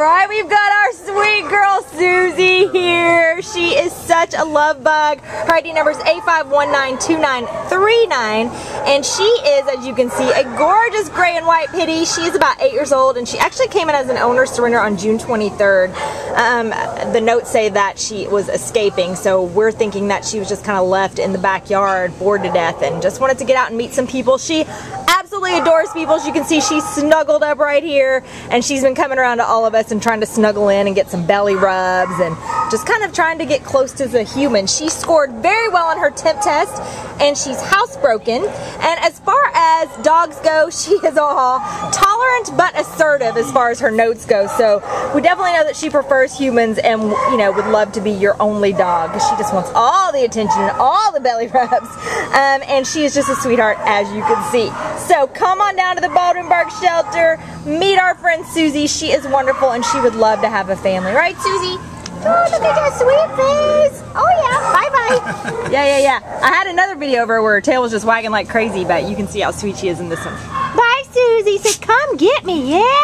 right, we've got our sweet girl Siouxsie here. She is such a love bug. Her ID number is A5192939, and she is, as you can see, a gorgeous gray and white pitty. She is about eight years old, and she actually came in as an owner surrender on June 23rd. Um, the notes say that she was escaping, so we're thinking that she was just kind of left in the backyard, bored to death, and just wanted to get out and meet some people. She absolutely adores people. As you can see, she's snuggled up right here, and she's been coming around to all of us and trying to snuggle in and get some belly rubs and just kind of trying to get close to the human. She scored very well on her temp test, and she's housebroken. And as far as dogs go, she is all tolerant but assertive as far as her notes go. So we definitely know that she prefers humans and you know would love to be your only dog. She just wants all the attention and all the belly rubs. Um, and she is just a sweetheart as you can see. So come on down to the Baldwin Park shelter, meet our friend Siouxsie. She is wonderful and she would love to have a family. Right, Siouxsie? Oh, look at that sweet face. Oh, yeah. Yeah, yeah. I had another video of her where her tail was just wagging like crazy, but you can see how sweet she is in this one. Bye, Siouxsie. Said, come get me. Yeah.